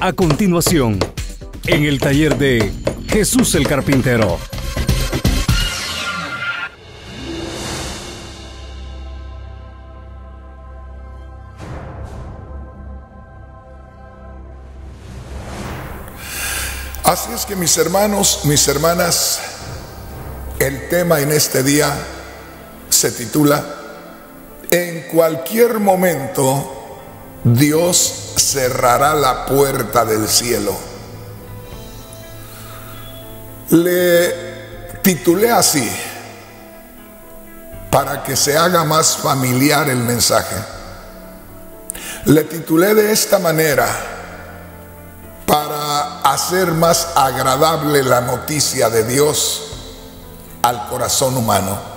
A continuación, en el taller de Jesús el Carpintero. Así es que mis hermanos, mis hermanas, el tema en este día se titula En cualquier momento Dios cerrará la puerta del cielo. Le titulé así para que se haga más familiar el mensaje. Le titulé de esta manera para hacer más agradable la noticia de Dios al corazón humano.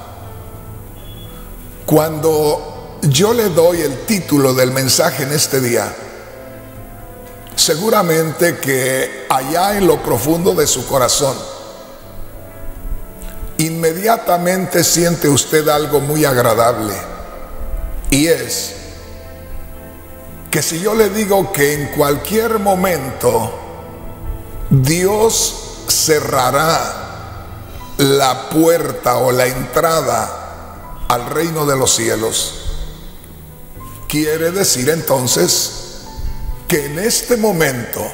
Cuando yo le doy el título del mensaje en este día, seguramente que allá en lo profundo de su corazón, inmediatamente siente usted algo muy agradable. Y es que si yo le digo que en cualquier momento Dios cerrará la puerta o la entrada al reino de los cielos, quiere decir entonces que en este momento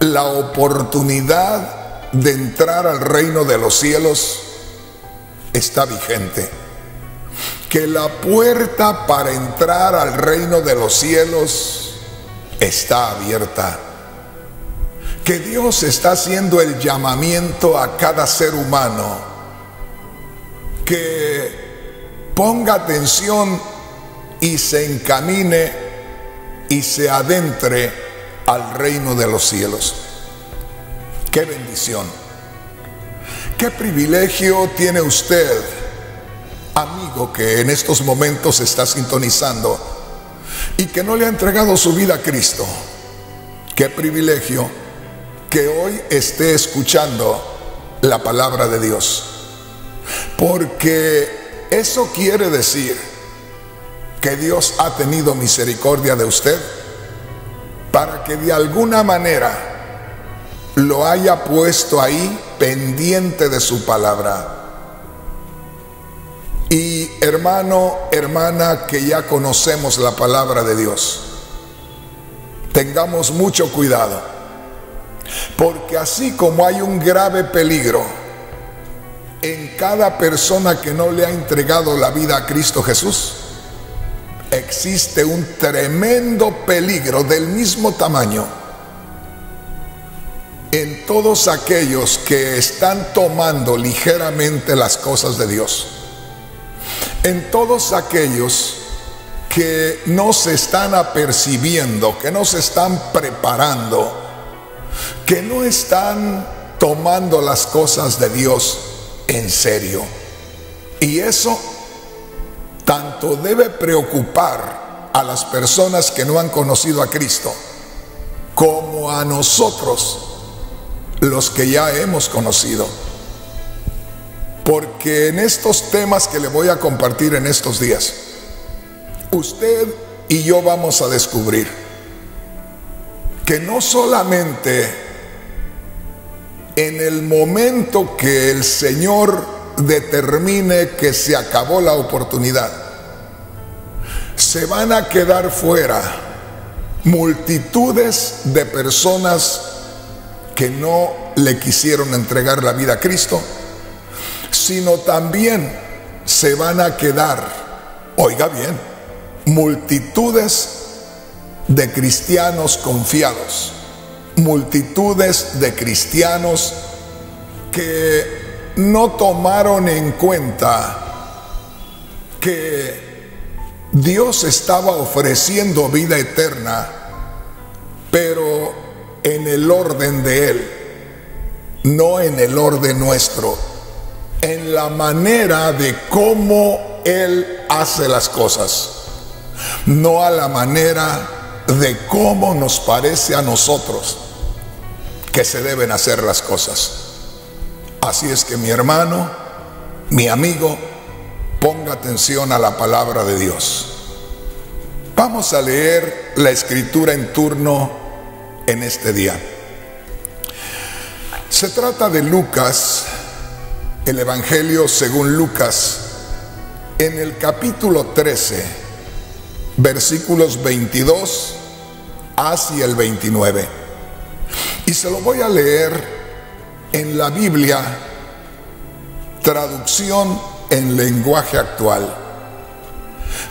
la oportunidad de entrar al reino de los cielos está vigente que la puerta para entrar al reino de los cielos está abierta. Que Dios está haciendo el llamamiento a cada ser humano. Que ponga atención y se encamine y se adentre al reino de los cielos. Qué bendición. Qué privilegio tiene usted amigo que en estos momentos está sintonizando y que no le ha entregado su vida a Cristo. Qué privilegio que hoy esté escuchando la palabra de Dios. Porque eso quiere decir que Dios ha tenido misericordia de usted para que de alguna manera lo haya puesto ahí pendiente de su palabra. Y hermano, hermana, que ya conocemos la palabra de Dios, tengamos mucho cuidado, porque así como hay un grave peligro en cada persona que no le ha entregado la vida a Cristo Jesús, existe un tremendo peligro del mismo tamaño en todos aquellos que están tomando ligeramente las cosas de Dios en todos aquellos que no se están apercibiendo, que no se están preparando, que no están tomando las cosas de Dios en serio. Y eso tanto debe preocupar a las personas que no han conocido a Cristo, como a nosotros, los que ya hemos conocido. Porque en estos temas que le voy a compartir en estos días, usted y yo vamos a descubrir que no solamente en el momento que el Señor determine que se acabó la oportunidad, se van a quedar fuera multitudes de personas que no le quisieron entregar la vida a Cristo sino también se van a quedar, oiga bien, multitudes de cristianos confiados, multitudes de cristianos que no tomaron en cuenta que Dios estaba ofreciendo vida eterna, pero en el orden de Él, no en el orden nuestro en la manera de cómo Él hace las cosas, no a la manera de cómo nos parece a nosotros que se deben hacer las cosas. Así es que mi hermano, mi amigo, ponga atención a la palabra de Dios. Vamos a leer la escritura en turno en este día. Se trata de Lucas, el Evangelio según Lucas, en el capítulo 13, versículos 22 hacia el 29. Y se lo voy a leer en la Biblia, traducción en lenguaje actual.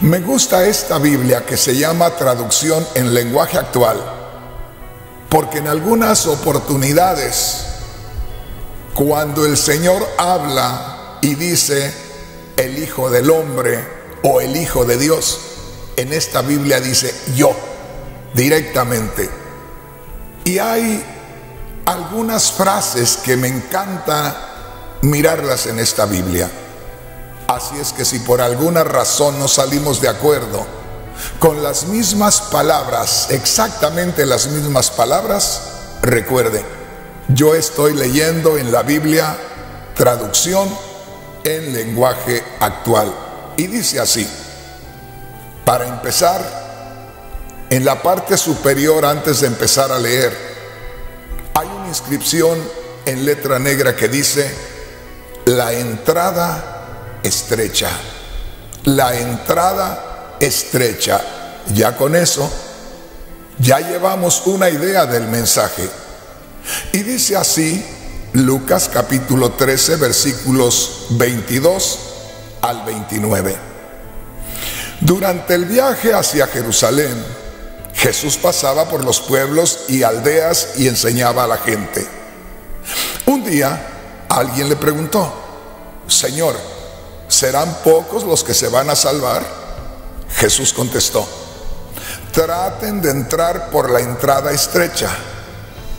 Me gusta esta Biblia que se llama traducción en lenguaje actual, porque en algunas oportunidades, cuando el Señor habla y dice el Hijo del Hombre o el Hijo de Dios, en esta Biblia dice yo directamente. Y hay algunas frases que me encanta mirarlas en esta Biblia. Así es que si por alguna razón no salimos de acuerdo con las mismas palabras, exactamente las mismas palabras, recuerde, yo estoy leyendo en la Biblia traducción en lenguaje actual. Y dice así, para empezar, en la parte superior antes de empezar a leer, inscripción en letra negra que dice, la entrada estrecha. La entrada estrecha. Ya con eso, ya llevamos una idea del mensaje. Y dice así Lucas capítulo 13 versículos 22 al 29. Durante el viaje hacia Jerusalén, Jesús pasaba por los pueblos y aldeas y enseñaba a la gente. Un día alguien le preguntó, Señor, ¿serán pocos los que se van a salvar? Jesús contestó, traten de entrar por la entrada estrecha,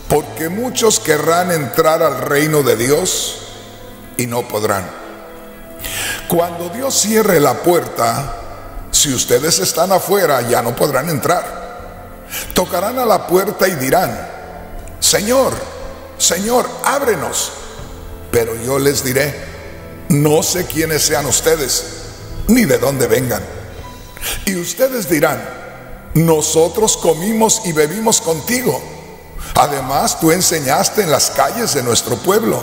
porque muchos querrán entrar al reino de Dios y no podrán. Cuando Dios cierre la puerta, si ustedes están afuera ya no podrán entrar. Tocarán a la puerta y dirán, Señor, Señor, ábrenos. Pero yo les diré, no sé quiénes sean ustedes, ni de dónde vengan. Y ustedes dirán, nosotros comimos y bebimos contigo. Además, tú enseñaste en las calles de nuestro pueblo.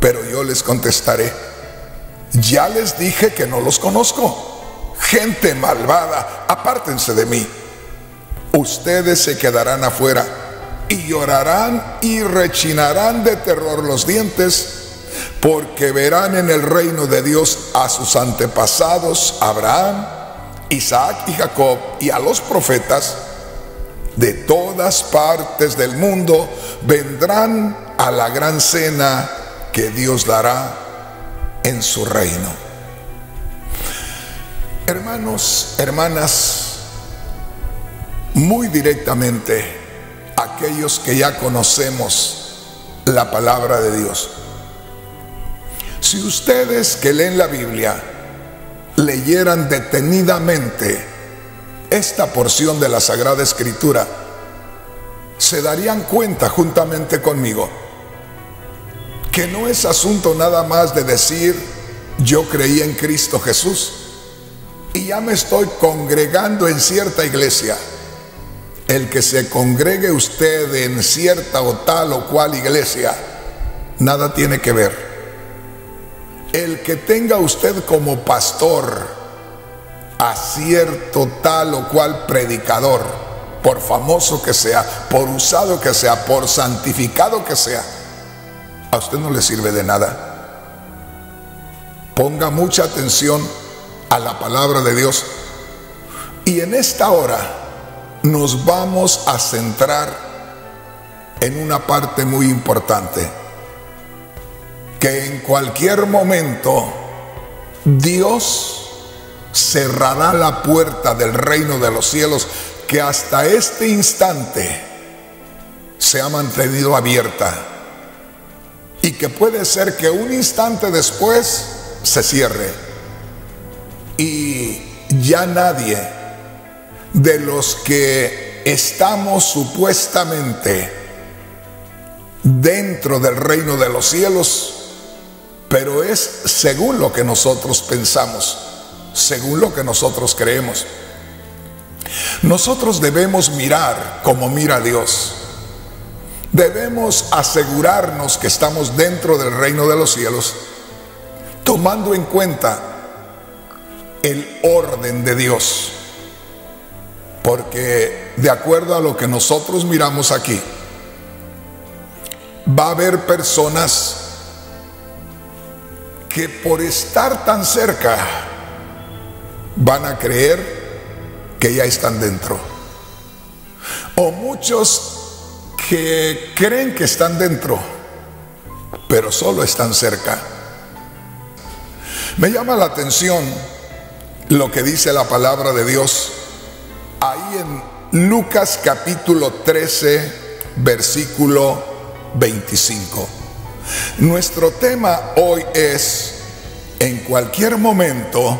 Pero yo les contestaré, ya les dije que no los conozco. Gente malvada, apártense de mí. Ustedes se quedarán afuera y llorarán y rechinarán de terror los dientes porque verán en el reino de Dios a sus antepasados, Abraham, Isaac y Jacob, y a los profetas de todas partes del mundo, vendrán a la gran cena que Dios dará en su reino. Hermanos, hermanas, muy directamente, aquellos que ya conocemos la palabra de Dios, si ustedes que leen la Biblia leyeran detenidamente esta porción de la Sagrada Escritura, se darían cuenta juntamente conmigo que no es asunto nada más de decir yo creí en Cristo Jesús y ya me estoy congregando en cierta iglesia. El que se congregue usted en cierta o tal o cual iglesia, nada tiene que ver el que tenga usted como pastor a cierto tal o cual predicador, por famoso que sea, por usado que sea, por santificado que sea, a usted no le sirve de nada. Ponga mucha atención a la palabra de Dios. Y en esta hora nos vamos a centrar en una parte muy importante que en cualquier momento Dios cerrará la puerta del reino de los cielos que hasta este instante se ha mantenido abierta y que puede ser que un instante después se cierre. Y ya nadie de los que estamos supuestamente dentro del reino de los cielos pero es según lo que nosotros pensamos, según lo que nosotros creemos. Nosotros debemos mirar como mira Dios. Debemos asegurarnos que estamos dentro del reino de los cielos, tomando en cuenta el orden de Dios. Porque de acuerdo a lo que nosotros miramos aquí, va a haber personas que por estar tan cerca van a creer que ya están dentro. O muchos que creen que están dentro, pero solo están cerca. Me llama la atención lo que dice la palabra de Dios ahí en Lucas capítulo 13, versículo 25. Nuestro tema hoy es, en cualquier momento,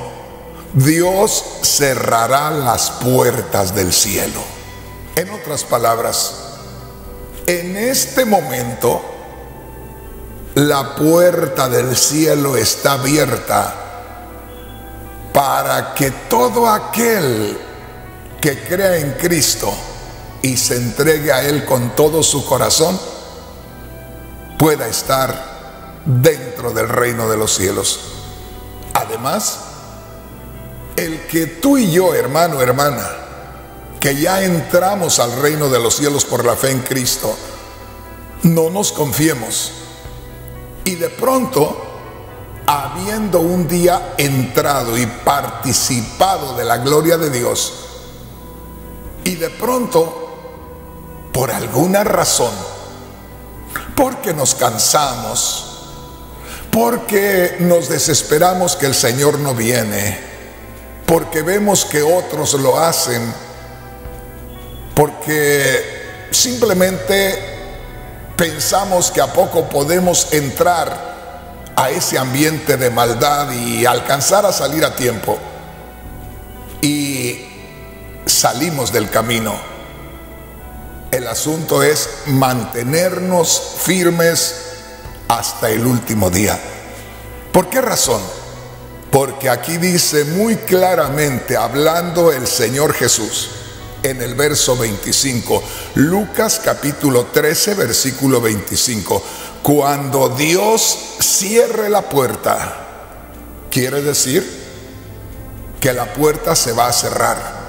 Dios cerrará las puertas del cielo. En otras palabras, en este momento, la puerta del cielo está abierta para que todo aquel que crea en Cristo y se entregue a Él con todo su corazón, pueda estar dentro del reino de los cielos. Además, el que tú y yo, hermano, hermana, que ya entramos al reino de los cielos por la fe en Cristo, no nos confiemos. Y de pronto, habiendo un día entrado y participado de la gloria de Dios, y de pronto, por alguna razón, porque nos cansamos, porque nos desesperamos que el Señor no viene, porque vemos que otros lo hacen, porque simplemente pensamos que a poco podemos entrar a ese ambiente de maldad y alcanzar a salir a tiempo. Y salimos del camino. El asunto es mantenernos firmes hasta el último día. ¿Por qué razón? Porque aquí dice muy claramente, hablando el Señor Jesús, en el verso 25. Lucas capítulo 13, versículo 25. Cuando Dios cierre la puerta, quiere decir que la puerta se va a cerrar.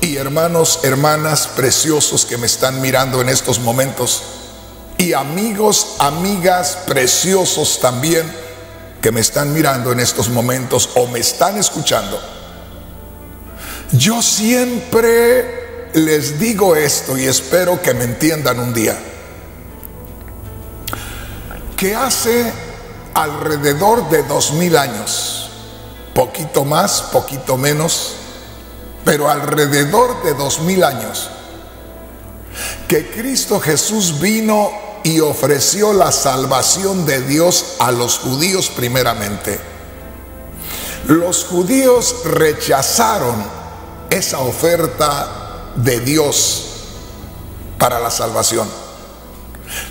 Y hermanos, hermanas preciosos que me están mirando en estos momentos, y amigos, amigas preciosos también que me están mirando en estos momentos o me están escuchando, yo siempre les digo esto y espero que me entiendan un día. Que hace alrededor de dos mil años, poquito más, poquito menos, pero alrededor de dos mil años, que Cristo Jesús vino y ofreció la salvación de Dios a los judíos primeramente. Los judíos rechazaron esa oferta de Dios para la salvación.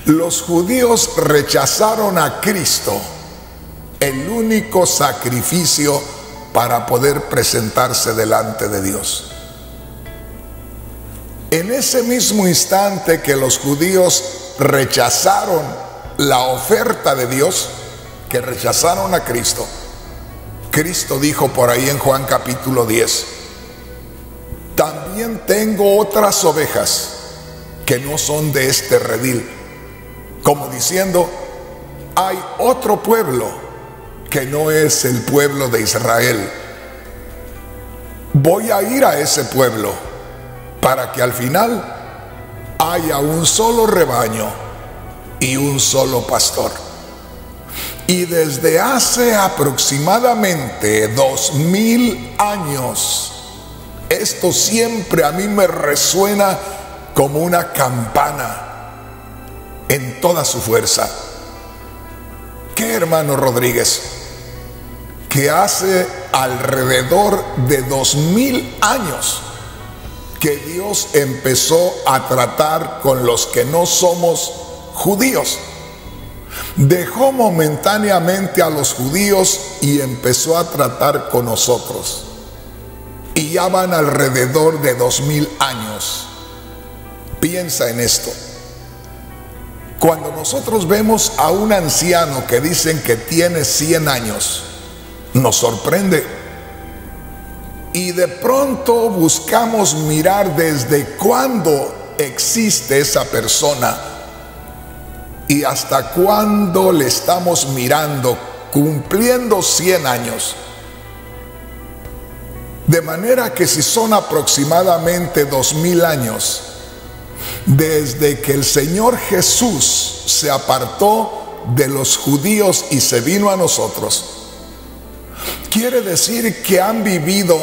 Los judíos rechazaron a Cristo, el único sacrificio para poder presentarse delante de Dios. En ese mismo instante que los judíos rechazaron la oferta de Dios, que rechazaron a Cristo, Cristo dijo por ahí en Juan capítulo 10, también tengo otras ovejas que no son de este redil. Como diciendo, hay otro pueblo que no es el pueblo de Israel. Voy a ir a ese pueblo para que al final haya un solo rebaño y un solo pastor. Y desde hace aproximadamente dos mil años, esto siempre a mí me resuena como una campana en toda su fuerza. ¿Qué hermano Rodríguez? Que hace alrededor de dos mil años que Dios empezó a tratar con los que no somos judíos. Dejó momentáneamente a los judíos y empezó a tratar con nosotros. y ya van alrededor de dos mil años. Piensa en esto. Cuando nosotros vemos a un anciano que dicen que tiene 100 años, nos sorprende. Y de pronto buscamos mirar desde cuándo existe esa persona y hasta cuándo le estamos mirando cumpliendo 100 años. De manera que si son aproximadamente dos mil años, desde que el Señor Jesús se apartó de los judíos y se vino a nosotros, quiere decir que han vivido,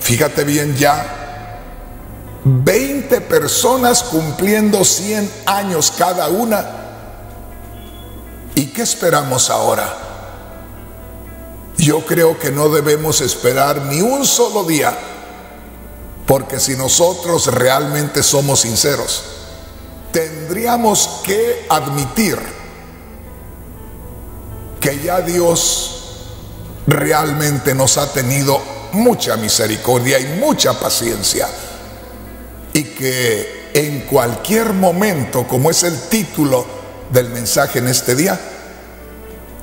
fíjate bien ya, 20 personas cumpliendo 100 años cada una. ¿Y qué esperamos ahora? Yo creo que no debemos esperar ni un solo día, porque si nosotros realmente somos sinceros, tendríamos que admitir que ya Dios realmente nos ha tenido mucha misericordia y mucha paciencia y que en cualquier momento, como es el título del mensaje en este día,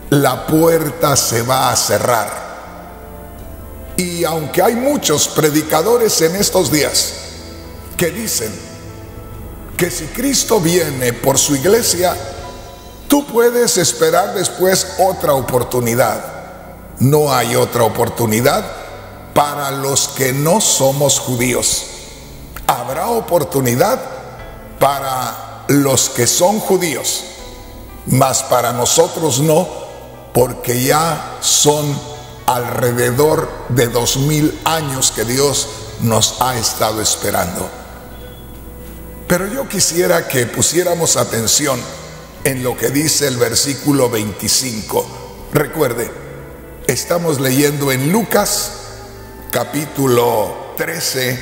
la puerta se va a cerrar. Y aunque hay muchos predicadores en estos días que dicen que si Cristo viene por su iglesia, tú puedes esperar después otra oportunidad. No hay otra oportunidad para los que no somos judíos. Habrá oportunidad para los que son judíos, mas para nosotros no porque ya son alrededor de dos mil años que Dios nos ha estado esperando. Pero yo quisiera que pusiéramos atención en lo que dice el versículo 25. Recuerde, estamos leyendo en Lucas capítulo 13,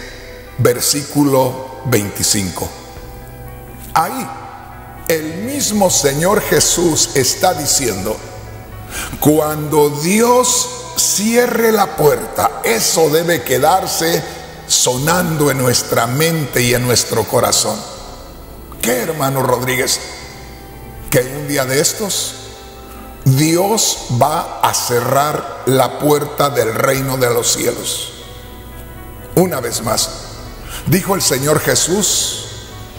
versículo 25. Ahí el mismo Señor Jesús está diciendo, cuando Dios cierre la puerta, eso debe quedarse sonando en nuestra mente y en nuestro corazón. ¿Qué hermano Rodríguez? Que un día de estos Dios va a cerrar la puerta del reino de los cielos. Una vez más, dijo el Señor Jesús,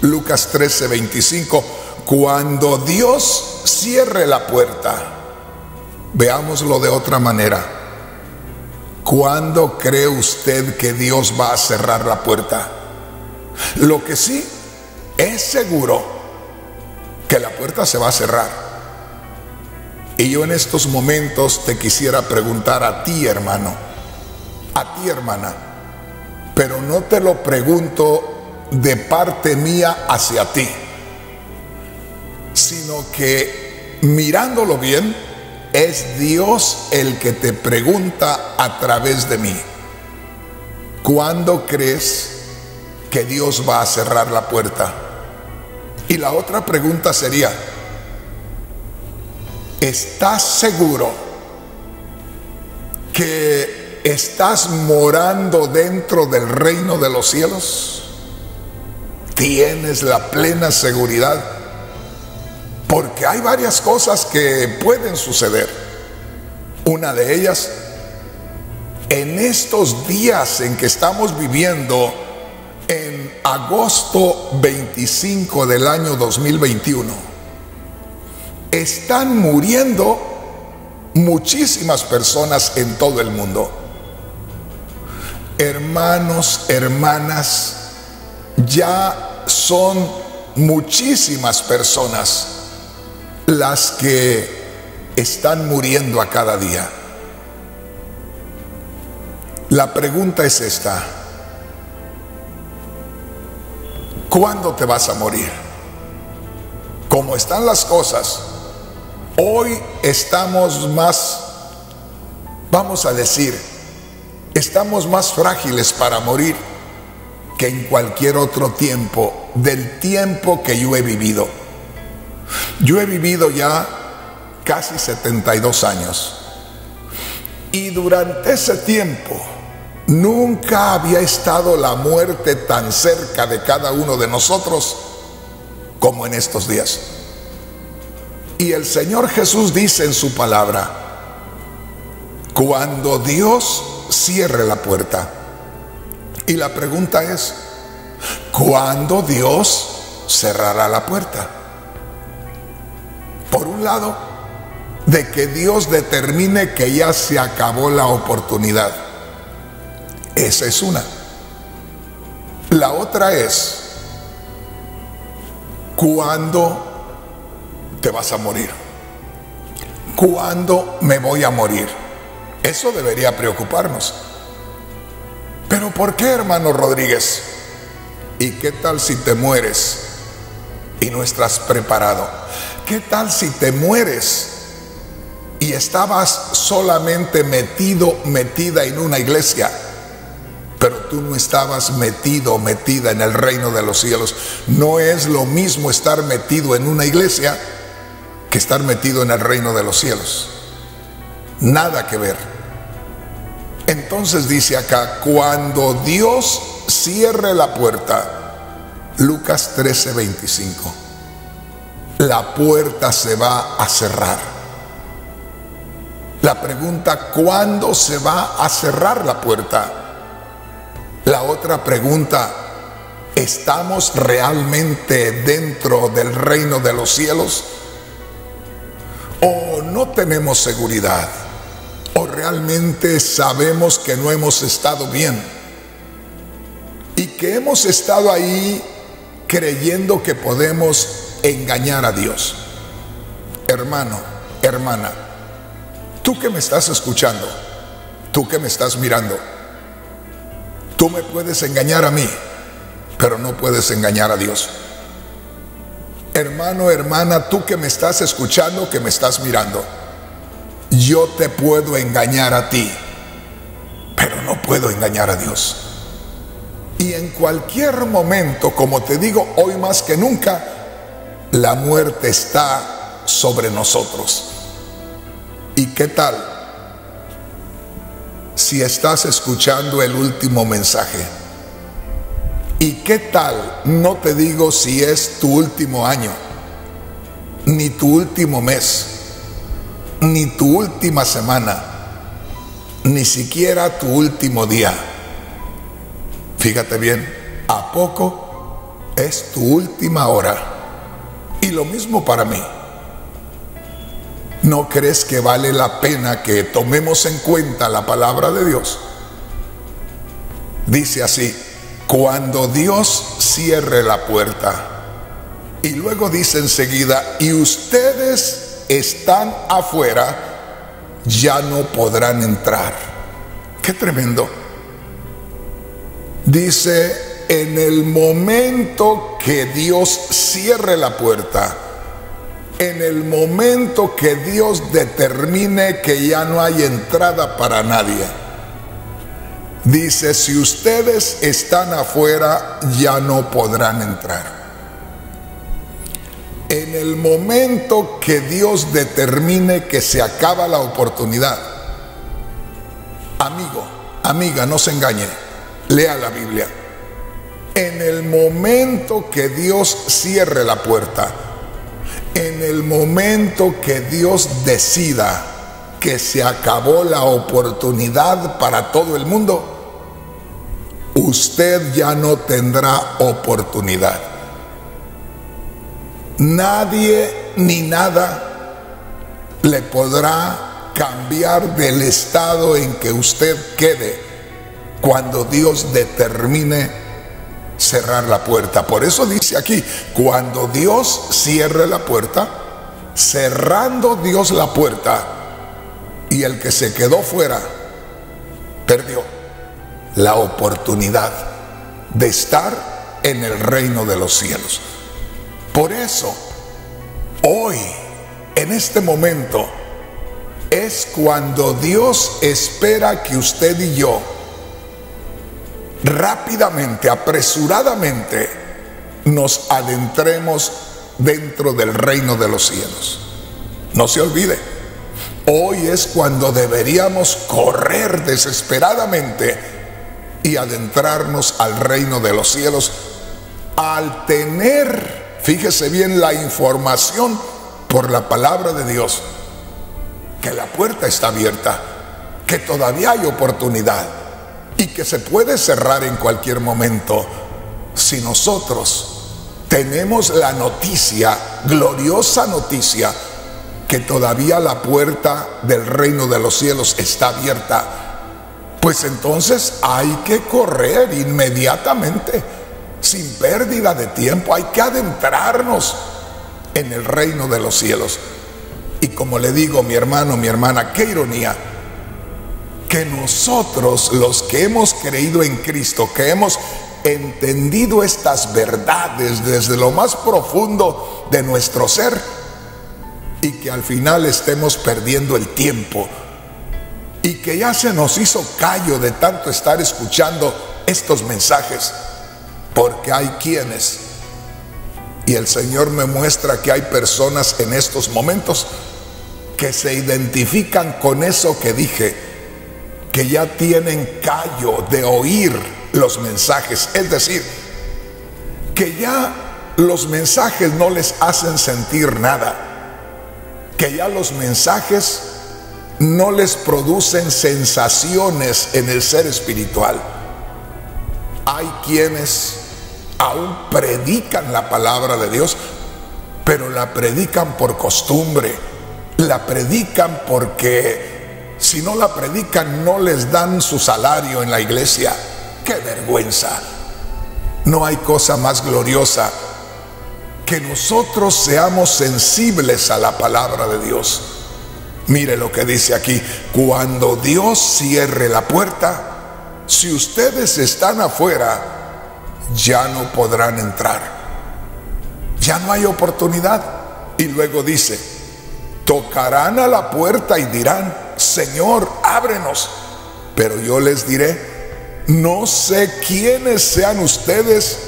Lucas 13, 25, cuando Dios cierre la puerta, Veámoslo de otra manera. ¿Cuándo cree usted que Dios va a cerrar la puerta? Lo que sí es seguro que la puerta se va a cerrar. Y yo en estos momentos te quisiera preguntar a ti, hermano, a ti, hermana, pero no te lo pregunto de parte mía hacia ti, sino que mirándolo bien, es Dios el que te pregunta a través de mí, ¿cuándo crees que Dios va a cerrar la puerta? Y la otra pregunta sería, ¿estás seguro que estás morando dentro del reino de los cielos? ¿Tienes la plena seguridad? Porque hay varias cosas que pueden suceder. Una de ellas, en estos días en que estamos viviendo, en agosto 25 del año 2021, están muriendo muchísimas personas en todo el mundo. Hermanos, hermanas, ya son muchísimas personas las que están muriendo a cada día. La pregunta es esta. ¿Cuándo te vas a morir? Como están las cosas, hoy estamos más, vamos a decir, estamos más frágiles para morir que en cualquier otro tiempo del tiempo que yo he vivido. Yo he vivido ya casi 72 años y durante ese tiempo Nunca había estado la muerte tan cerca de cada uno de nosotros como en estos días. Y el Señor Jesús dice en su palabra, cuando Dios cierre la puerta, y la pregunta es, ¿cuándo Dios cerrará la puerta? Por un lado, de que Dios determine que ya se acabó la oportunidad. Esa es una. La otra es, ¿cuándo te vas a morir? ¿Cuándo me voy a morir? Eso debería preocuparnos. Pero ¿por qué, hermano Rodríguez? ¿Y qué tal si te mueres y no estás preparado? ¿Qué tal si te mueres y estabas solamente metido, metida en una iglesia? pero tú no estabas metido, metida en el reino de los cielos. No es lo mismo estar metido en una iglesia que estar metido en el reino de los cielos. Nada que ver. Entonces dice acá, cuando Dios cierre la puerta, Lucas 13, 25, la puerta se va a cerrar. La pregunta, ¿cuándo se va a cerrar la puerta? La otra pregunta, ¿estamos realmente dentro del reino de los cielos? ¿O no tenemos seguridad? ¿O realmente sabemos que no hemos estado bien? Y que hemos estado ahí creyendo que podemos engañar a Dios. Hermano, hermana, tú que me estás escuchando, tú que me estás mirando, Tú me puedes engañar a mí, pero no puedes engañar a Dios. Hermano, hermana, tú que me estás escuchando, que me estás mirando, yo te puedo engañar a ti, pero no puedo engañar a Dios. Y en cualquier momento, como te digo, hoy más que nunca, la muerte está sobre nosotros. ¿Y qué tal? si estás escuchando el último mensaje. ¿Y qué tal? No te digo si es tu último año, ni tu último mes, ni tu última semana, ni siquiera tu último día. Fíjate bien, ¿a poco es tu última hora? Y lo mismo para mí. ¿No crees que vale la pena que tomemos en cuenta la palabra de Dios? Dice así, cuando Dios cierre la puerta, y luego dice enseguida, y ustedes están afuera, ya no podrán entrar. Qué tremendo. Dice, en el momento que Dios cierre la puerta, en el momento que Dios determine que ya no hay entrada para nadie. Dice, si ustedes están afuera, ya no podrán entrar. En el momento que Dios determine que se acaba la oportunidad, amigo, amiga, no se engañe, lea la Biblia. En el momento que Dios cierre la puerta, en el momento que Dios decida que se acabó la oportunidad para todo el mundo, usted ya no tendrá oportunidad. Nadie ni nada le podrá cambiar del estado en que usted quede cuando Dios determine cerrar la puerta. Por eso dice aquí, cuando Dios cierre la puerta, cerrando Dios la puerta, y el que se quedó fuera, perdió la oportunidad de estar en el reino de los cielos. Por eso, hoy, en este momento, es cuando Dios espera que usted y yo rápidamente, apresuradamente, nos adentremos dentro del reino de los cielos. No se olvide, hoy es cuando deberíamos correr desesperadamente y adentrarnos al reino de los cielos. Al tener, fíjese bien, la información por la palabra de Dios, que la puerta está abierta, que todavía hay oportunidad y que se puede cerrar en cualquier momento. Si nosotros tenemos la noticia, gloriosa noticia, que todavía la puerta del reino de los cielos está abierta, pues entonces hay que correr inmediatamente, sin pérdida de tiempo, hay que adentrarnos en el reino de los cielos. Y como le digo, mi hermano, mi hermana, qué ironía, que nosotros los que hemos creído en Cristo, que hemos entendido estas verdades desde lo más profundo de nuestro ser, y que al final estemos perdiendo el tiempo. Y que ya se nos hizo callo de tanto estar escuchando estos mensajes, porque hay quienes, y el Señor me muestra que hay personas en estos momentos que se identifican con eso que dije, que ya tienen callo de oír los mensajes, es decir, que ya los mensajes no les hacen sentir nada, que ya los mensajes no les producen sensaciones en el ser espiritual. Hay quienes aún predican la palabra de Dios, pero la predican por costumbre, la predican porque si no la predican no les dan su salario en la iglesia. ¡Qué vergüenza! No hay cosa más gloriosa que nosotros seamos sensibles a la palabra de Dios Mire lo que dice aquí, cuando Dios cierre la puerta, si ustedes están afuera, ya no podrán entrar. Ya no hay oportunidad. Y luego dice, tocarán a la puerta y dirán, Señor, ábrenos. Pero yo les diré, no sé quiénes sean ustedes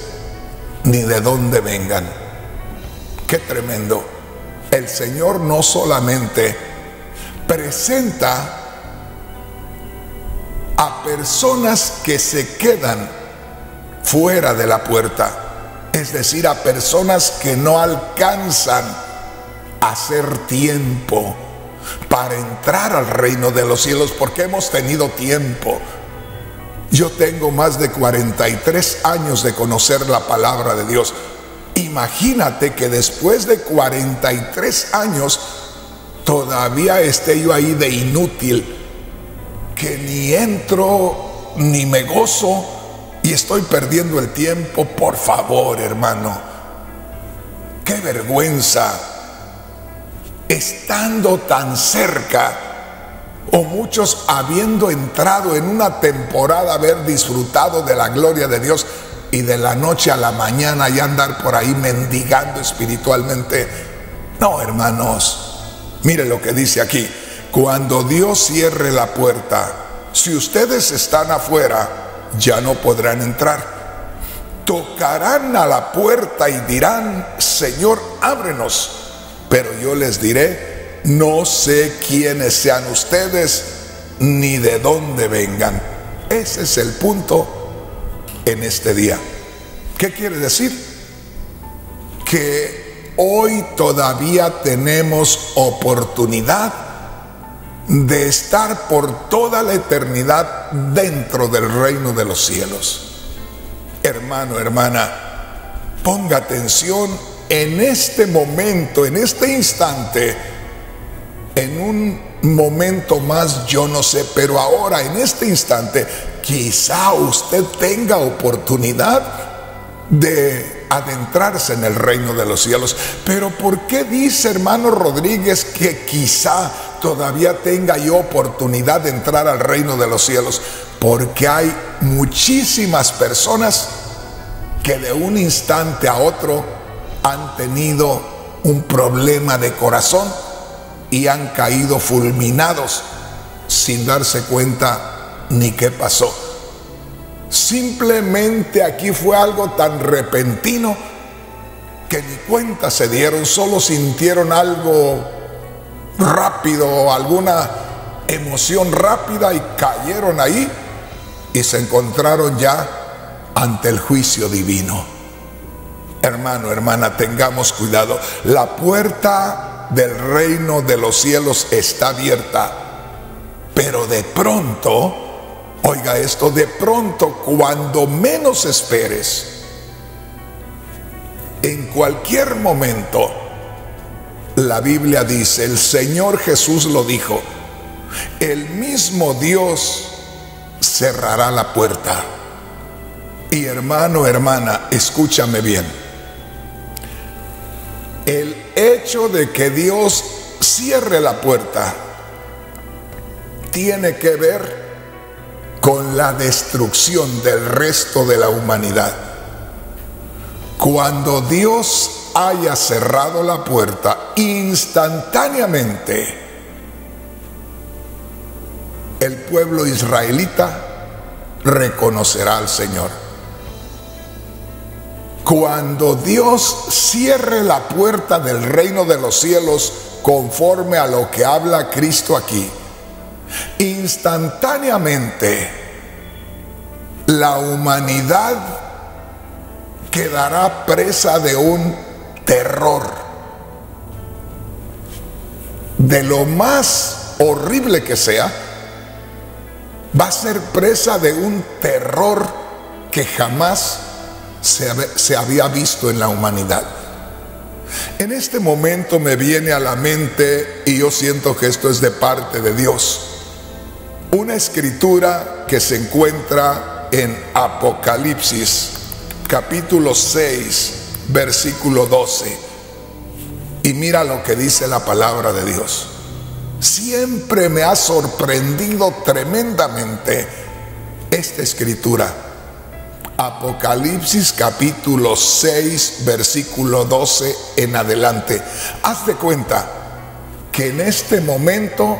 ni de dónde vengan. Qué tremendo. El Señor no solamente presenta a personas que se quedan fuera de la puerta, es decir, a personas que no alcanzan a hacer tiempo para entrar al reino de los cielos, porque hemos tenido tiempo. Yo tengo más de 43 años de conocer la palabra de Dios. Imagínate que después de 43 años todavía esté yo ahí de inútil, que ni entro ni me gozo y estoy perdiendo el tiempo, por favor, hermano. Qué vergüenza, estando tan cerca, o muchos habiendo entrado en una temporada, haber disfrutado de la gloria de Dios y de la noche a la mañana y andar por ahí mendigando espiritualmente. No, hermanos, Mire lo que dice aquí. Cuando Dios cierre la puerta, si ustedes están afuera, ya no podrán entrar. Tocarán a la puerta y dirán, Señor, ábrenos. Pero yo les diré, no sé quiénes sean ustedes ni de dónde vengan. Ese es el punto en este día. ¿Qué quiere decir? Que hoy todavía tenemos oportunidad de estar por toda la eternidad dentro del reino de los cielos. Hermano, hermana, ponga atención en este momento, en este instante, en un momento más, yo no sé, pero ahora, en este instante, quizá usted tenga oportunidad de adentrarse en el reino de los cielos. Pero ¿por qué dice hermano Rodríguez que quizá todavía tenga yo oportunidad de entrar al reino de los cielos? Porque hay muchísimas personas que de un instante a otro han tenido un problema de corazón y han caído fulminados sin darse cuenta ni qué pasó. Simplemente aquí fue algo tan repentino que ni cuenta se dieron, solo sintieron algo rápido, alguna emoción rápida y cayeron ahí y se encontraron ya ante el juicio divino. Hermano, hermana, tengamos cuidado. La puerta del reino de los cielos está abierta, pero de pronto, oiga esto, de pronto, cuando menos esperes, en cualquier momento, la Biblia dice, el Señor Jesús lo dijo, el mismo Dios cerrará la puerta. Y hermano, hermana, escúchame bien. El hecho de que Dios cierre la puerta tiene que ver con la destrucción del resto de la humanidad. Cuando Dios haya cerrado la puerta, instantáneamente el pueblo israelita reconocerá al Señor. Cuando Dios cierre la puerta del reino de los cielos conforme a lo que habla Cristo aquí, instantáneamente la humanidad quedará presa de un terror, de lo más horrible que sea, va a ser presa de un terror que jamás se, había visto en la humanidad. En este momento me viene a la mente, y yo siento que esto es de parte de Dios, una escritura que se encuentra en Apocalipsis capítulo 6, versículo 12. Y mira lo que dice la palabra de Dios siempre me ha sorprendido tremendamente esta escritura. Apocalipsis capítulo 6, versículo 12 en adelante. Haz de cuenta que en este momento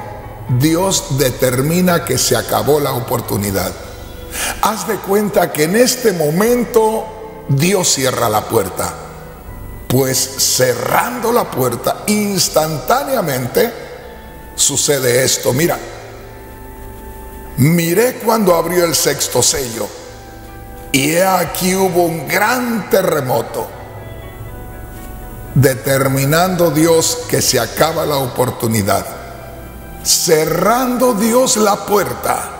Dios determina que se acabó la oportunidad. Haz de cuenta que en este momento Dios cierra la puerta. Pues cerrando la puerta instantáneamente, sucede esto. Mira, miré cuando abrió el sexto sello y aquí hubo un gran terremoto, determinando Dios que se acaba la oportunidad, cerrando Dios la puerta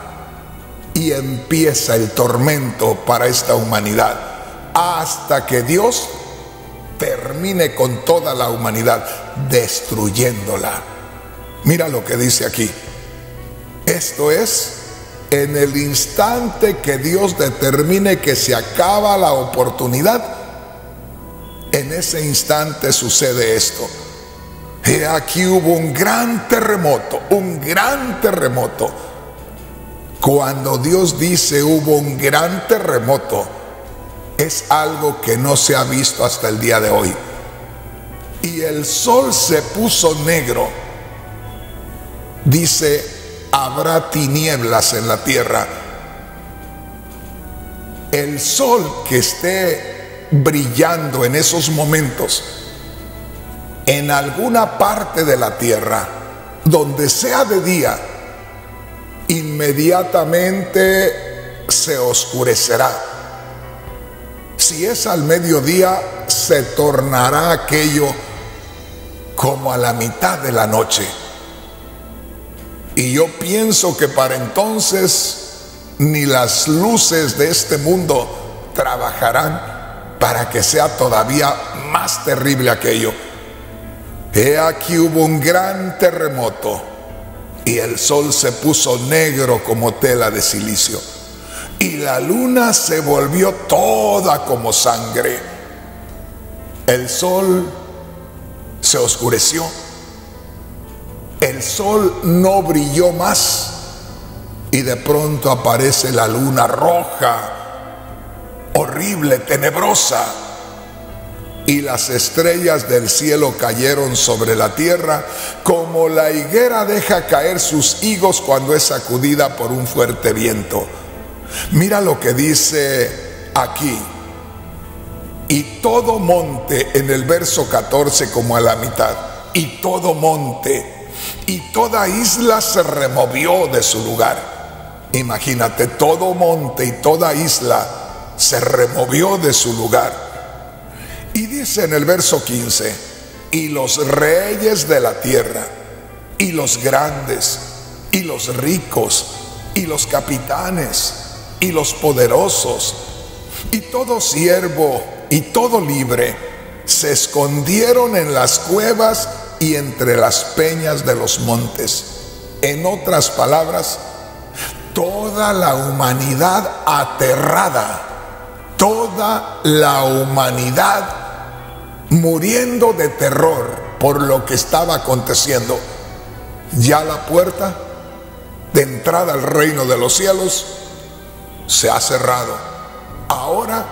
y empieza el tormento para esta humanidad hasta que Dios termine con toda la humanidad, destruyéndola. Mira lo que dice aquí. Esto es en el instante que Dios determine que se acaba la oportunidad, en ese instante sucede esto. Y aquí hubo un gran terremoto, un gran terremoto. Cuando Dios dice hubo un gran terremoto, es algo que no se ha visto hasta el día de hoy. Y el sol se puso negro dice, habrá tinieblas en la tierra. El sol que esté brillando en esos momentos en alguna parte de la tierra, donde sea de día, inmediatamente se oscurecerá. Si es al mediodía, se tornará aquello como a la mitad de la noche. Y yo pienso que para entonces ni las luces de este mundo trabajarán para que sea todavía más terrible aquello. He aquí hubo un gran terremoto y el sol se puso negro como tela de silicio y la luna se volvió toda como sangre. El sol se oscureció el sol no brilló más y de pronto aparece la luna roja, horrible, tenebrosa, y las estrellas del cielo cayeron sobre la tierra como la higuera deja caer sus higos cuando es sacudida por un fuerte viento. Mira lo que dice aquí. Y todo monte en el verso 14 como a la mitad. Y todo monte y toda isla se removió de su lugar. Imagínate, todo monte y toda isla se removió de su lugar. Y dice en el verso 15, y los reyes de la tierra, y los grandes, y los ricos, y los capitanes, y los poderosos, y todo siervo, y todo libre, se escondieron en las cuevas y entre las peñas de los montes. En otras palabras, toda la humanidad aterrada, toda la humanidad muriendo de terror por lo que estaba aconteciendo. Ya la puerta de entrada al reino de los cielos se ha cerrado. Ahora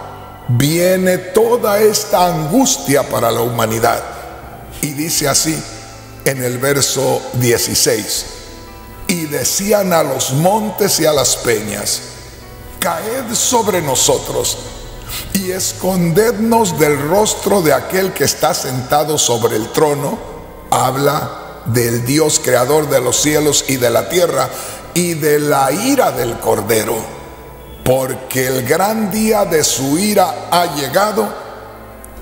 viene toda esta angustia para la humanidad. Y dice así en el verso 16, y decían a los montes y a las peñas, caed sobre nosotros y escondednos del rostro de aquel que está sentado sobre el trono, habla del Dios creador de los cielos y de la tierra y de la ira del cordero, porque el gran día de su ira ha llegado.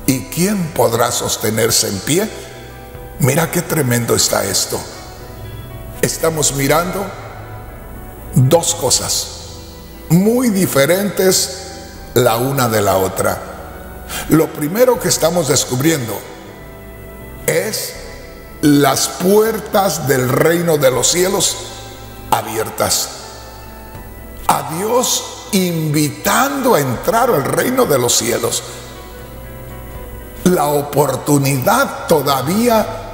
Y ¿quién podrá sostenerse en pie? Mira qué tremendo está esto. Estamos mirando dos cosas muy diferentes la una de la otra. Lo primero que estamos descubriendo es las puertas del reino de los cielos abiertas. A Dios invitando a entrar al reino de los cielos. La oportunidad todavía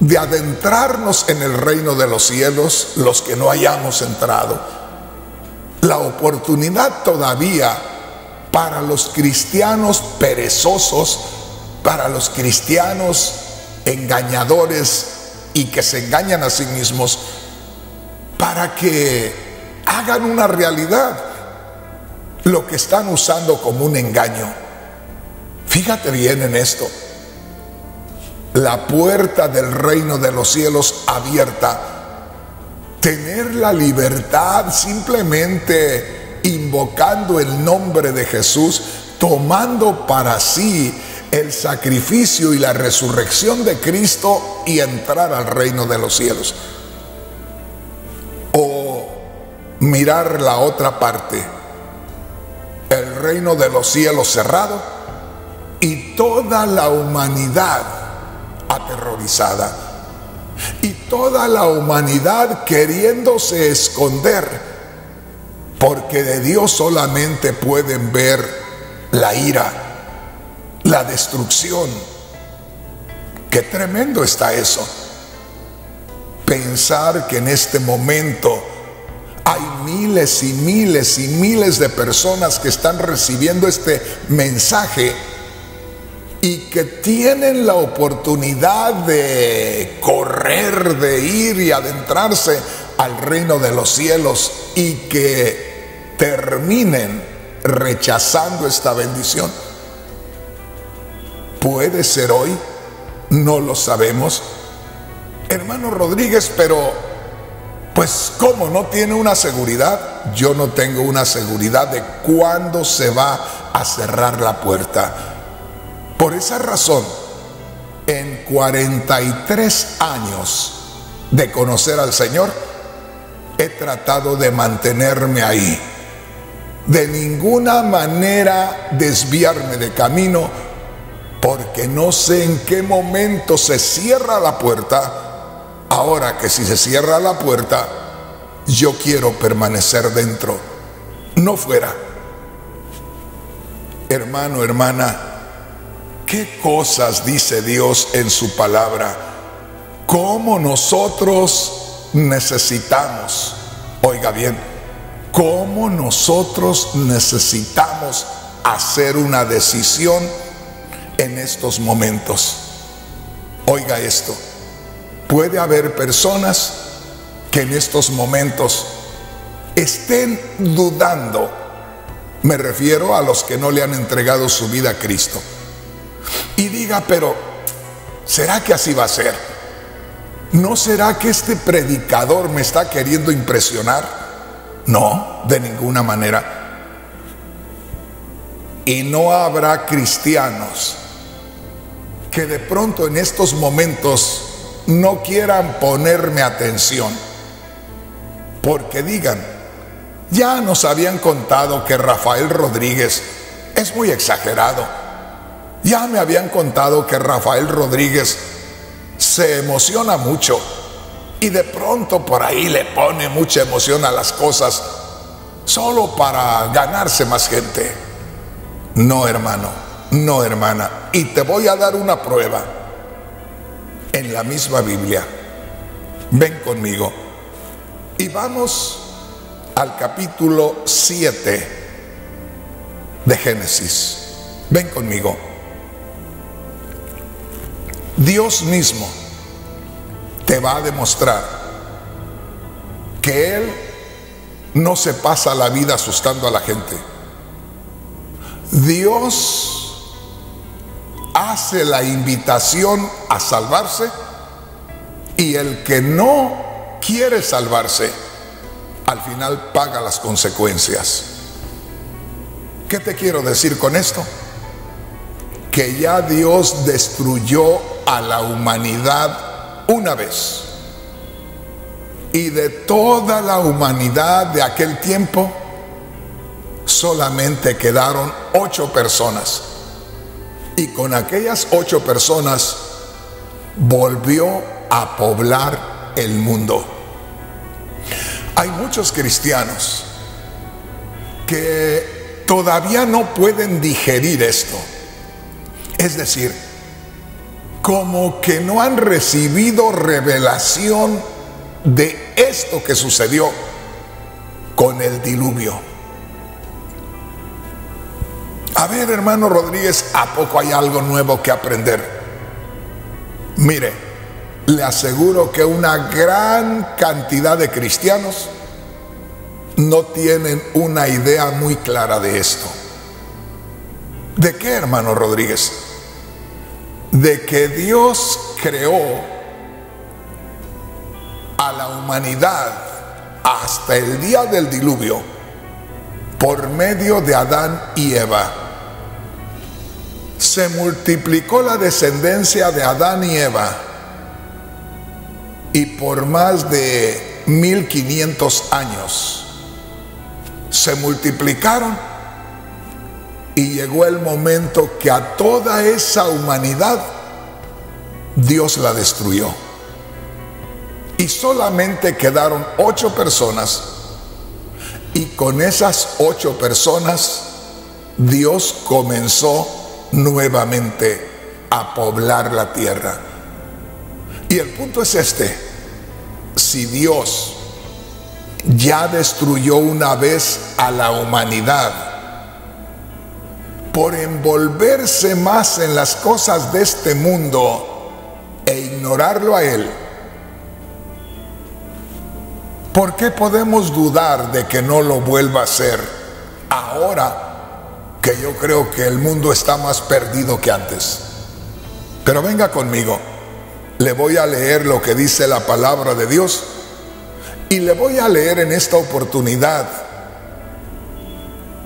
de adentrarnos en el reino de los cielos, los que no hayamos entrado. La oportunidad todavía para los cristianos perezosos, para los cristianos engañadores y que se engañan a sí mismos, para que hagan una realidad lo que están usando como un engaño. Fíjate bien en esto la puerta del reino de los cielos abierta, tener la libertad simplemente invocando el nombre de Jesús, tomando para sí el sacrificio y la resurrección de Cristo y entrar al reino de los cielos. O mirar la otra parte, el reino de los cielos cerrado y toda la humanidad aterrorizada. Y toda la humanidad queriéndose esconder, porque de Dios solamente pueden ver la ira, la destrucción. Qué tremendo está eso. Pensar que en este momento hay miles y miles y miles de personas que están recibiendo este mensaje y que tienen la oportunidad de correr, de ir y adentrarse al reino de los cielos y que terminen rechazando esta bendición. Puede ser hoy, no lo sabemos. Hermano Rodríguez, pero pues ¿cómo no tiene una seguridad? Yo no tengo una seguridad de cuándo se va a cerrar la puerta. Por esa razón, en 43 años de conocer al Señor, he tratado de mantenerme ahí. De ninguna manera desviarme de camino, porque no sé en qué momento se cierra la puerta. Ahora que si se cierra la puerta, yo quiero permanecer dentro, no fuera. Hermano, hermana, ¿Qué cosas dice Dios en su palabra? ¿Cómo nosotros necesitamos? Oiga bien, ¿cómo nosotros necesitamos hacer una decisión en estos momentos? Oiga esto, puede haber personas que en estos momentos estén dudando. Me refiero a los que no le han entregado su vida a Cristo y diga, pero ¿será que así va a ser? ¿No será que este predicador me está queriendo impresionar? No, de ninguna manera. Y no habrá cristianos que de pronto en estos momentos no quieran ponerme atención. Porque digan, ya nos habían contado que Rafael Rodríguez es muy exagerado. Ya me habían contado que Rafael Rodríguez se emociona mucho y de pronto por ahí le pone mucha emoción a las cosas solo para ganarse más gente. No, hermano, no, hermana. Y te voy a dar una prueba en la misma Biblia. Ven conmigo. Y vamos al capítulo 7 de Génesis. Ven conmigo. Dios mismo te va a demostrar que Él no se pasa la vida asustando a la gente. Dios hace la invitación a salvarse y el que no quiere salvarse, al final paga las consecuencias. ¿Qué te quiero decir con esto? Que ya Dios destruyó a la humanidad una vez. Y de toda la humanidad de aquel tiempo, solamente quedaron ocho personas. Y con aquellas ocho personas volvió a poblar el mundo. Hay muchos cristianos que todavía no pueden digerir esto. Es decir, como que no han recibido revelación de esto que sucedió con el diluvio. A ver, hermano Rodríguez, ¿a poco hay algo nuevo que aprender? Mire, le aseguro que una gran cantidad de cristianos no tienen una idea muy clara de esto. ¿De qué, hermano Rodríguez? De que Dios creó a la humanidad hasta el día del diluvio por medio de Adán y Eva. Se multiplicó la descendencia de Adán y Eva y por más de 1500 años se multiplicaron y llegó el momento que a toda esa humanidad Dios la destruyó. Y solamente quedaron ocho personas y con esas ocho personas Dios comenzó nuevamente a poblar la tierra. Y el punto es este, si Dios ya destruyó una vez a la humanidad por envolverse más en las cosas de este mundo e ignorarlo a Él, ¿Por qué podemos dudar de que no lo vuelva a hacer ahora que yo creo que el mundo está más perdido que antes? Pero venga conmigo, le voy a leer lo que dice la palabra de Dios y le voy a leer en esta oportunidad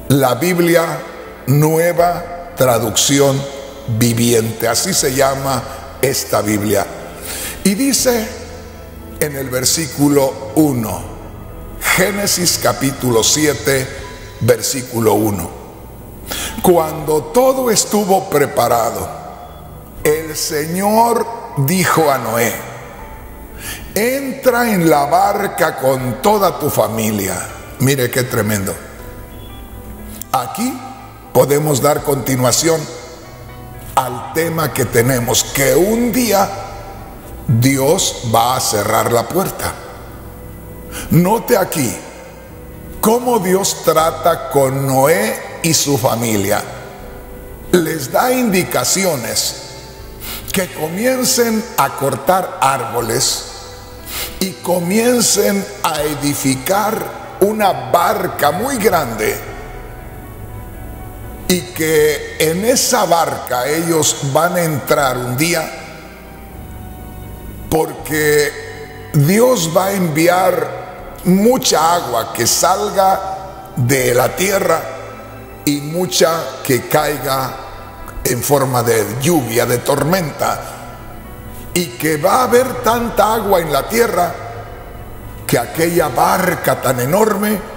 la Biblia nueva traducción viviente, así se llama esta Biblia. Y dice en el versículo 1. Génesis capítulo 7, versículo 1. Cuando todo estuvo preparado, el Señor dijo a Noé, entra en la barca con toda tu familia. Mire qué tremendo. Aquí podemos dar continuación al tema que tenemos, que un día Dios va a cerrar la puerta. Note aquí cómo Dios trata con Noé y su familia. Les da indicaciones que comiencen a cortar árboles y comiencen a edificar una barca muy grande y que en esa barca ellos van a entrar un día porque Dios va a enviar mucha agua que salga de la tierra y mucha que caiga en forma de lluvia, de tormenta, y que va a haber tanta agua en la tierra que aquella barca tan enorme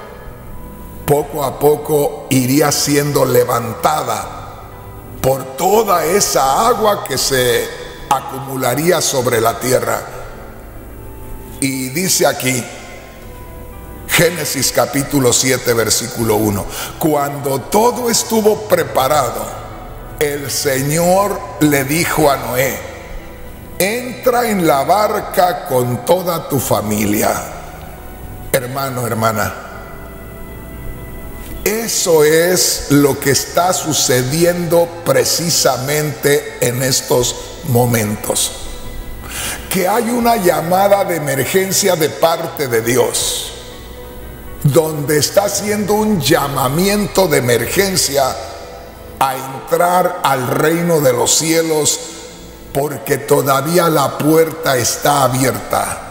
poco a poco iría siendo levantada por toda esa agua que se acumularía sobre la tierra. Y dice aquí, Génesis capítulo 7, versículo 1, cuando todo estuvo preparado, el Señor le dijo a Noé, entra en la barca con toda tu familia. Hermano, hermana, eso es lo que está sucediendo precisamente en estos momentos. Que hay una llamada de emergencia de parte de Dios, donde está haciendo un llamamiento de emergencia a entrar al reino de los cielos porque todavía la puerta está abierta.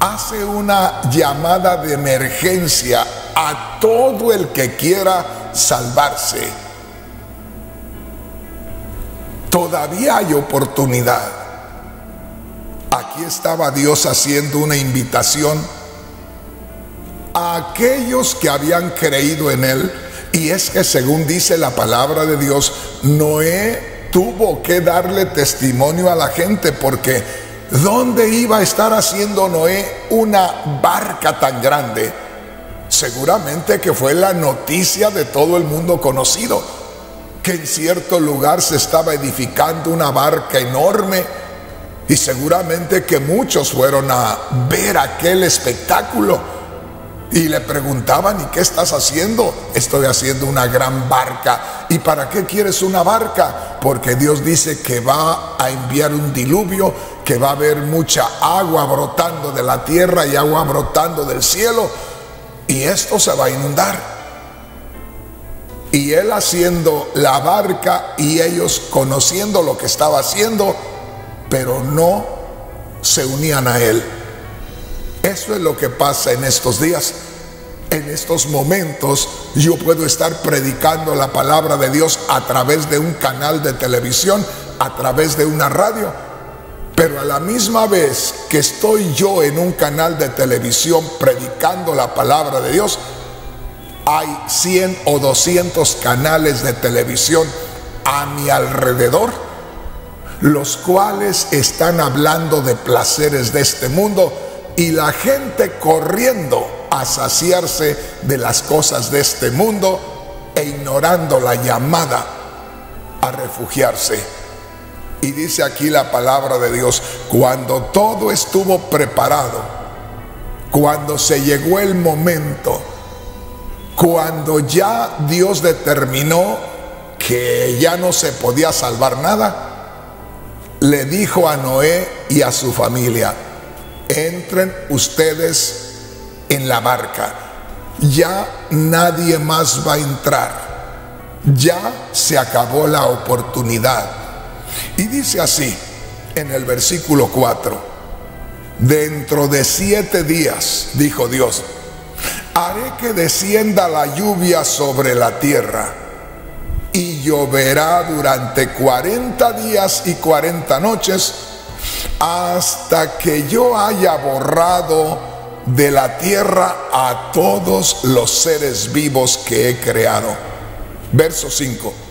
Hace una llamada de emergencia a todo el que quiera salvarse. Todavía hay oportunidad. Aquí estaba Dios haciendo una invitación a aquellos que habían creído en Él. Y es que según dice la palabra de Dios, Noé tuvo que darle testimonio a la gente porque ¿dónde iba a estar haciendo Noé una barca tan grande? Seguramente que fue la noticia de todo el mundo conocido, que en cierto lugar se estaba edificando una barca enorme y seguramente que muchos fueron a ver aquel espectáculo y le preguntaban, ¿y qué estás haciendo? Estoy haciendo una gran barca. ¿Y para qué quieres una barca? Porque Dios dice que va a enviar un diluvio, que va a haber mucha agua brotando de la tierra y agua brotando del cielo. Y esto se va a inundar. Y él haciendo la barca y ellos conociendo lo que estaba haciendo, pero no se unían a él. Eso es lo que pasa en estos días. En estos momentos yo puedo estar predicando la palabra de Dios a través de un canal de televisión, a través de una radio. Pero a la misma vez que estoy yo en un canal de televisión predicando la palabra de Dios, hay 100 o 200 canales de televisión a mi alrededor, los cuales están hablando de placeres de este mundo y la gente corriendo a saciarse de las cosas de este mundo e ignorando la llamada a refugiarse. Y dice aquí la palabra de Dios, cuando todo estuvo preparado, cuando se llegó el momento, cuando ya Dios determinó que ya no se podía salvar nada, le dijo a Noé y a su familia, entren ustedes en la barca. Ya nadie más va a entrar. Ya se acabó la oportunidad. Y dice así en el versículo 4, dentro de siete días, dijo Dios, haré que descienda la lluvia sobre la tierra y lloverá durante 40 días y 40 noches hasta que yo haya borrado de la tierra a todos los seres vivos que he creado. Verso 5.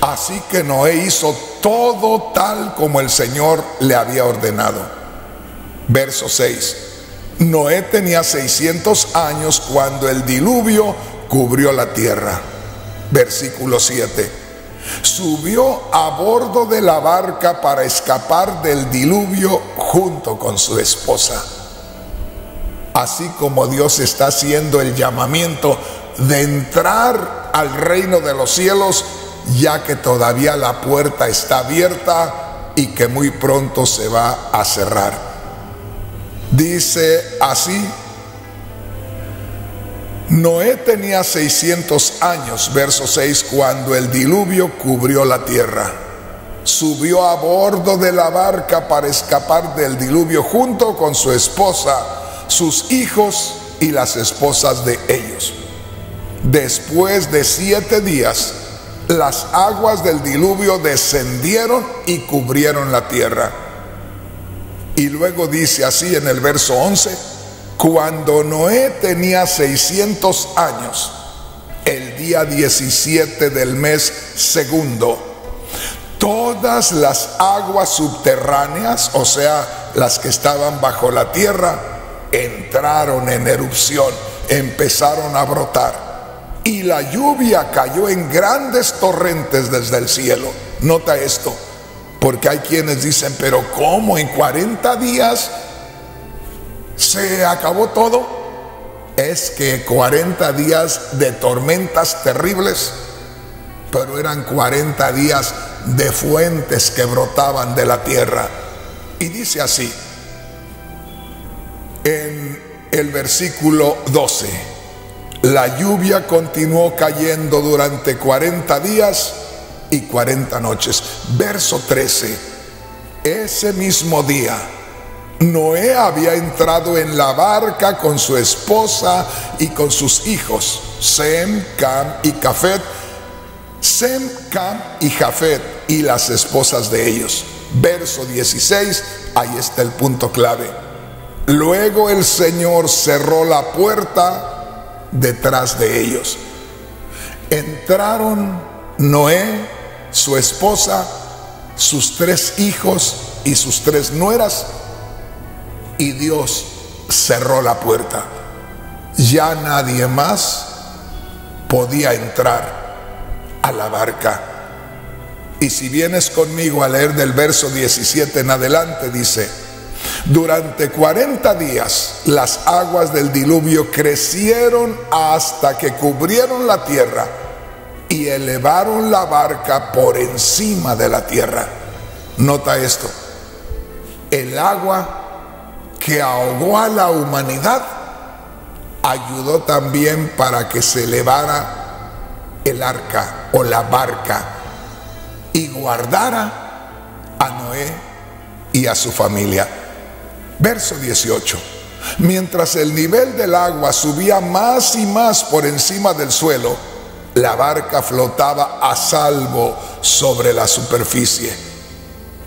Así que Noé hizo todo tal como el Señor le había ordenado. Verso 6. Noé tenía 600 años cuando el diluvio cubrió la tierra. Versículo 7 subió a bordo de la barca para escapar del diluvio junto con su esposa. Así como Dios está haciendo el llamamiento de entrar al reino de los cielos, ya que todavía la puerta está abierta y que muy pronto se va a cerrar. Dice así Noé tenía 600 años, verso 6, cuando el diluvio cubrió la tierra. Subió a bordo de la barca para escapar del diluvio junto con su esposa, sus hijos y las esposas de ellos. Después de siete días, las aguas del diluvio descendieron y cubrieron la tierra. Y luego dice así en el verso 11, cuando Noé tenía 600 años, el día 17 del mes segundo, todas las aguas subterráneas, o sea, las que estaban bajo la tierra, entraron en erupción, empezaron a brotar. Y la lluvia cayó en grandes torrentes desde el cielo. Nota esto, porque hay quienes dicen, pero ¿cómo en 40 días se acabó todo? Es que 40 días de tormentas terribles, pero eran 40 días de fuentes que brotaban de la tierra. Y dice así, en el versículo 12, la lluvia continuó cayendo durante 40 días y 40 noches. Verso 13, ese mismo día, Noé había entrado en la barca con su esposa y con sus hijos, Sem, Cam y Jafet. Sem, Cam y Jafet y las esposas de ellos. Verso 16, ahí está el punto clave. Luego el Señor cerró la puerta detrás de ellos. Entraron Noé, su esposa, sus tres hijos y sus tres nueras y Dios cerró la puerta. Ya nadie más podía entrar a la barca. Y si vienes conmigo a leer del verso 17 en adelante, dice, durante 40 días las aguas del diluvio crecieron hasta que cubrieron la tierra y elevaron la barca por encima de la tierra. Nota esto, el agua que ahogó a la humanidad, ayudó también para que se elevara el arca o la barca y guardara a Noé y a su familia. Verso 18. Mientras el nivel del agua subía más y más por encima del suelo, la barca flotaba a salvo sobre la superficie.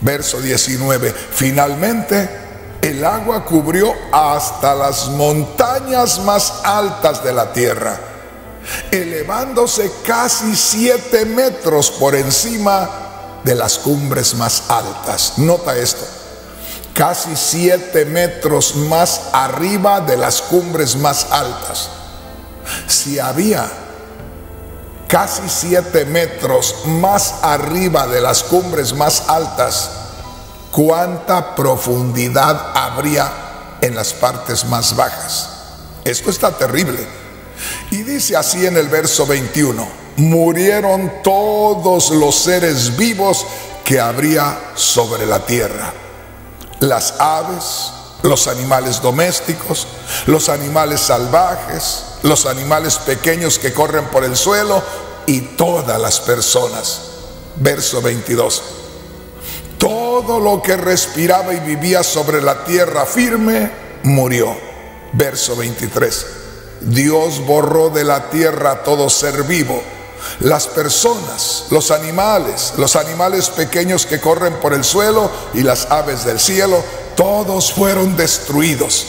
Verso 19. Finalmente, el agua cubrió hasta las montañas más altas de la tierra, elevándose casi siete metros por encima de las cumbres más altas. Nota esto, casi siete metros más arriba de las cumbres más altas. Si había casi siete metros más arriba de las cumbres más altas, cuánta profundidad habría en las partes más bajas. Esto está terrible. Y dice así en el verso 21, murieron todos los seres vivos que habría sobre la tierra. Las aves, los animales domésticos, los animales salvajes, los animales pequeños que corren por el suelo y todas las personas. Verso 22 todo lo que respiraba y vivía sobre la tierra firme murió. Verso 23. Dios borró de la tierra todo ser vivo, las personas, los animales, los animales pequeños que corren por el suelo y las aves del cielo, todos fueron destruidos.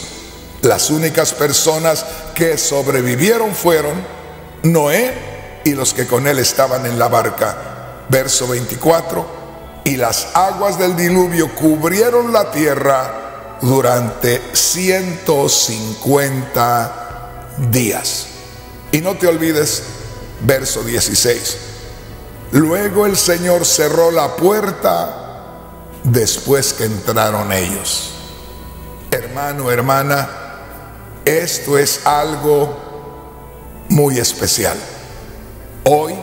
Las únicas personas que sobrevivieron fueron Noé y los que con él estaban en la barca. Verso 24 y las aguas del diluvio cubrieron la tierra durante 150 días. Y no te olvides, verso 16. Luego el Señor cerró la puerta después que entraron ellos. Hermano, hermana, esto es algo muy especial. Hoy,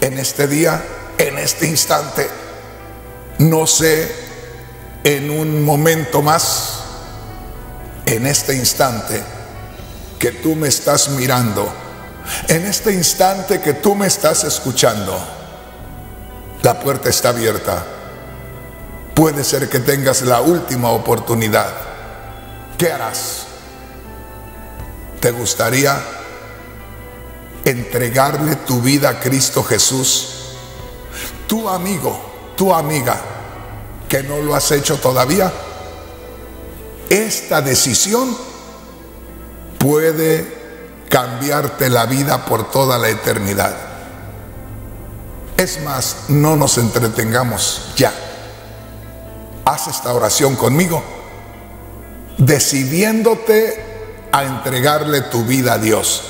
en este día, en este instante, no sé, en un momento más, en este instante que tú me estás mirando, en este instante que tú me estás escuchando, la puerta está abierta. Puede ser que tengas la última oportunidad. ¿Qué harás? ¿Te gustaría entregarle tu vida a Cristo Jesús? Tu amigo, tu amiga, que no lo has hecho todavía, esta decisión puede cambiarte la vida por toda la eternidad. Es más, no nos entretengamos ya. Haz esta oración conmigo, decidiéndote a entregarle tu vida a Dios.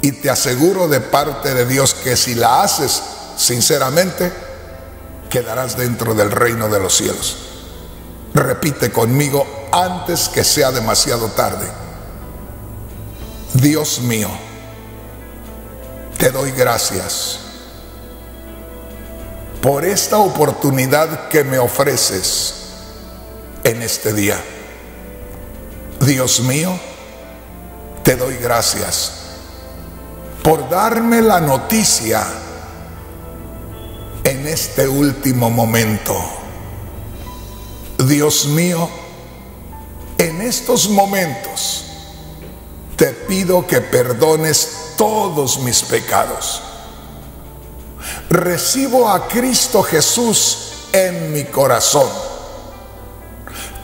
Y te aseguro de parte de Dios que si la haces sinceramente, quedarás dentro del reino de los cielos. Repite conmigo antes que sea demasiado tarde. Dios mío, te doy gracias por esta oportunidad que me ofreces en este día. Dios mío, te doy gracias por darme la noticia en este último momento. Dios mío, en estos momentos te pido que perdones todos mis pecados. Recibo a Cristo Jesús en mi corazón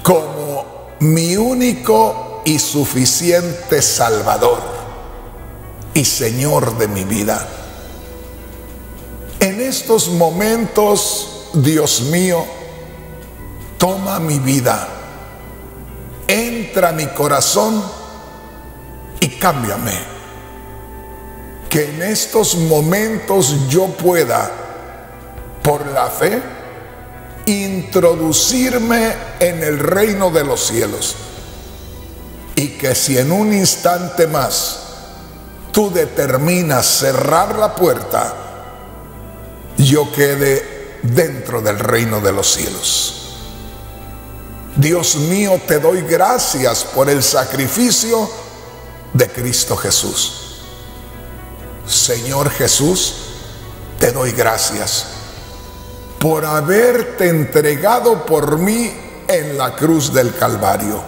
como mi único y suficiente Salvador y Señor de mi vida. En estos momentos, Dios mío, toma mi vida, entra mi corazón y cámbiame. Que en estos momentos yo pueda, por la fe, introducirme en el reino de los cielos. Y que si en un instante más tú determinas cerrar la puerta, yo quede dentro del reino de los cielos. Dios mío, te doy gracias por el sacrificio de Cristo Jesús. Señor Jesús, te doy gracias por haberte entregado por mí en la cruz del Calvario.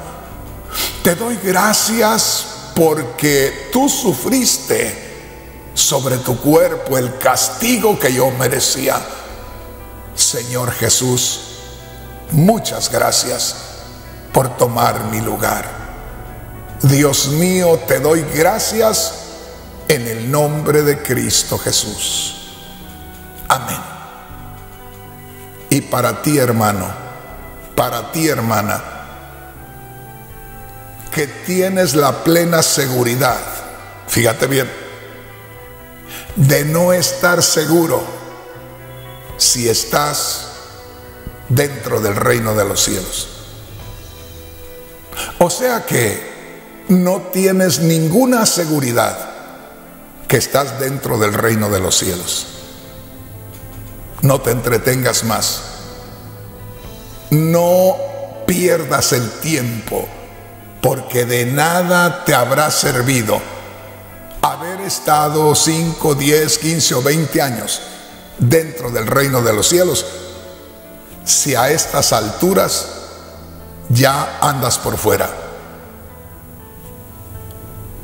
Te doy gracias porque tú sufriste sobre tu cuerpo el castigo que yo merecía. Señor Jesús, muchas gracias por tomar mi lugar. Dios mío, te doy gracias en el nombre de Cristo Jesús. Amén. Y para ti, hermano, para ti, hermana, que tienes la plena seguridad, fíjate bien, de no estar seguro si estás dentro del reino de los cielos. O sea que no tienes ninguna seguridad que estás dentro del reino de los cielos. No te entretengas más. No pierdas el tiempo, porque de nada te habrá servido haber estado 5, 10, 15 o 20 años dentro del reino de los cielos si a estas alturas ya andas por fuera.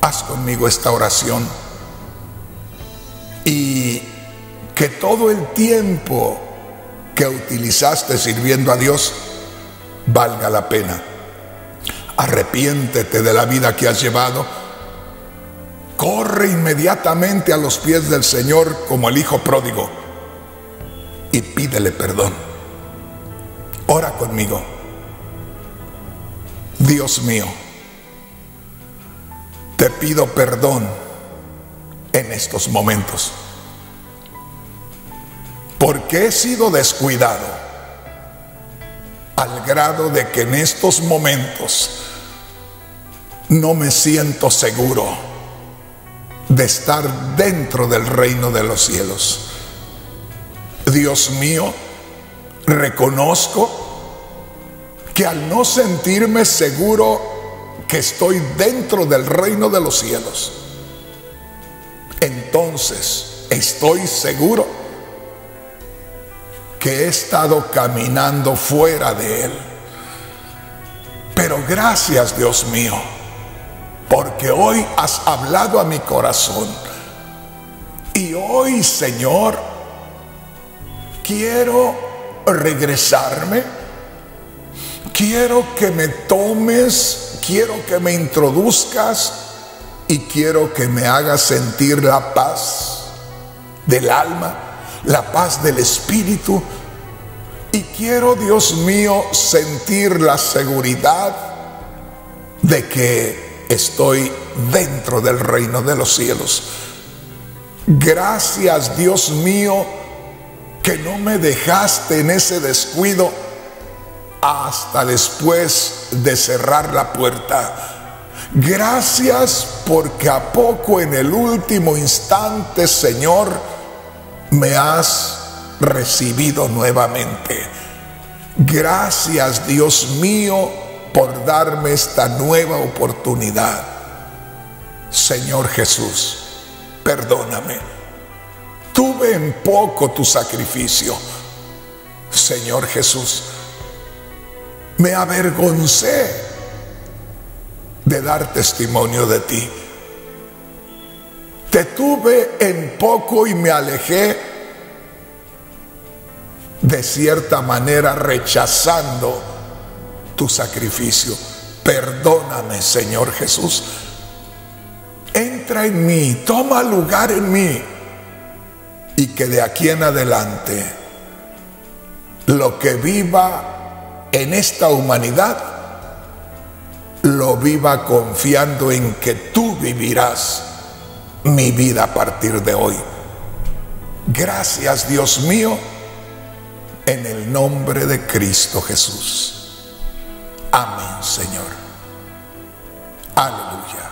Haz conmigo esta oración y que todo el tiempo que utilizaste sirviendo a Dios valga la pena. Arrepiéntete de la vida que has llevado. Corre inmediatamente a los pies del Señor como el Hijo pródigo y pídele perdón. Ora conmigo. Dios mío, te pido perdón en estos momentos porque he sido descuidado al grado de que en estos momentos no me siento seguro de estar dentro del reino de los cielos. Dios mío, reconozco que al no sentirme seguro que estoy dentro del reino de los cielos, entonces estoy seguro que he estado caminando fuera de Él. Pero gracias Dios mío, porque hoy has hablado a mi corazón. Y hoy, Señor, quiero regresarme, quiero que me tomes, quiero que me introduzcas y quiero que me hagas sentir la paz del alma, la paz del espíritu. Y quiero, Dios mío, sentir la seguridad de que estoy dentro del reino de los cielos. Gracias, Dios mío, que no me dejaste en ese descuido hasta después de cerrar la puerta. Gracias porque a poco en el último instante, Señor, me has recibido nuevamente. Gracias, Dios mío, por darme esta nueva oportunidad. Señor Jesús, perdóname. Tuve en poco tu sacrificio. Señor Jesús, me avergoncé de dar testimonio de ti. Te tuve en poco y me alejé de cierta manera rechazando tu sacrificio. Perdóname, Señor Jesús. Entra en mí, toma lugar en mí y que de aquí en adelante lo que viva en esta humanidad lo viva confiando en que tú vivirás mi vida a partir de hoy. Gracias Dios mío, en el nombre de Cristo Jesús. Amén, Señor. Aleluya.